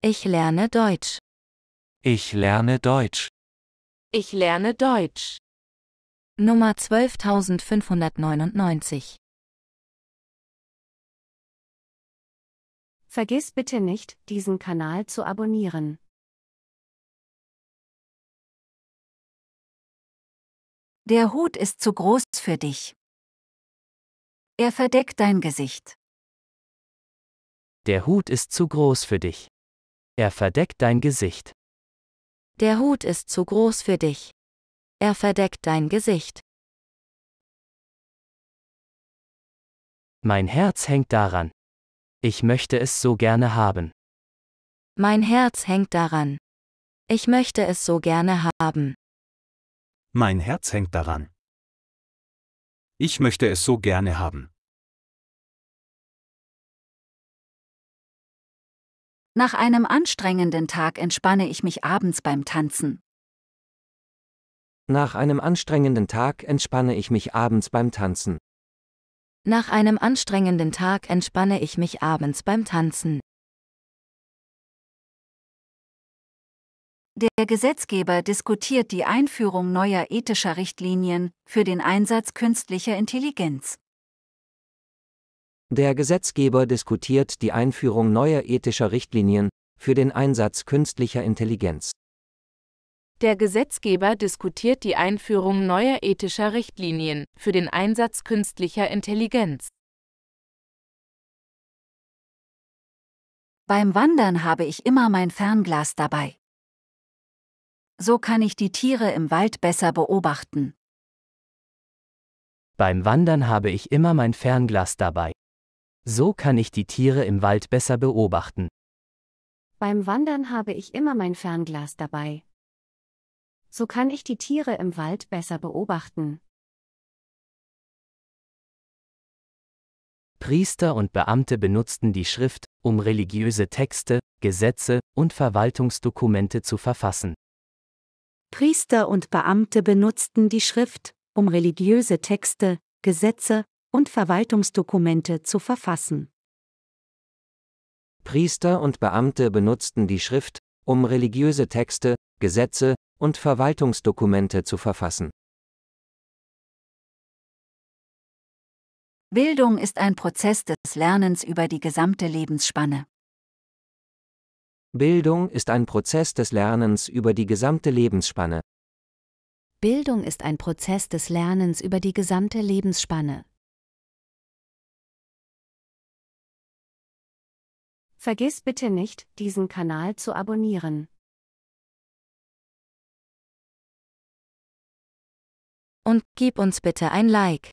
Ich lerne Deutsch. Ich lerne Deutsch. Ich lerne Deutsch. Nummer 12599. Vergiss bitte nicht, diesen Kanal zu abonnieren. Der Hut ist zu groß für dich. Er verdeckt dein Gesicht. Der Hut ist zu groß für dich. Er verdeckt dein Gesicht. Der Hut ist zu groß für dich. Er verdeckt dein Gesicht. Mein Herz hängt daran. Ich möchte es so gerne haben. Mein Herz hängt daran. Ich möchte es so gerne haben. Mein Herz hängt daran. Ich möchte es so gerne haben. Nach einem anstrengenden Tag entspanne ich mich abends beim Tanzen. Nach einem anstrengenden Tag entspanne ich mich abends beim Tanzen. Nach einem anstrengenden Tag entspanne ich mich abends beim Tanzen. Der Gesetzgeber diskutiert die Einführung neuer ethischer Richtlinien für den Einsatz künstlicher Intelligenz. Der Gesetzgeber diskutiert die Einführung neuer ethischer Richtlinien für den Einsatz künstlicher Intelligenz. Der Gesetzgeber diskutiert die Einführung neuer ethischer Richtlinien für den Einsatz künstlicher Intelligenz. Beim Wandern habe ich immer mein Fernglas dabei. So kann ich die Tiere im Wald besser beobachten. Beim Wandern habe ich immer mein Fernglas dabei. So kann ich die Tiere im Wald besser beobachten. Beim Wandern habe ich immer mein Fernglas dabei. So kann ich die Tiere im Wald besser beobachten. Priester und Beamte benutzten die Schrift, um religiöse Texte, Gesetze und Verwaltungsdokumente zu verfassen. Priester und Beamte benutzten die Schrift, um religiöse Texte, Gesetze und Verwaltungsdokumente zu verfassen. Priester und Beamte benutzten die Schrift, um religiöse Texte, Gesetze und Verwaltungsdokumente zu verfassen. Bildung ist ein Prozess des Lernens über die gesamte Lebensspanne. Bildung ist ein Prozess des Lernens über die gesamte Lebensspanne. Bildung ist ein Prozess des Lernens über die gesamte Lebensspanne. Vergiss bitte nicht, diesen Kanal zu abonnieren. Und gib uns bitte ein Like.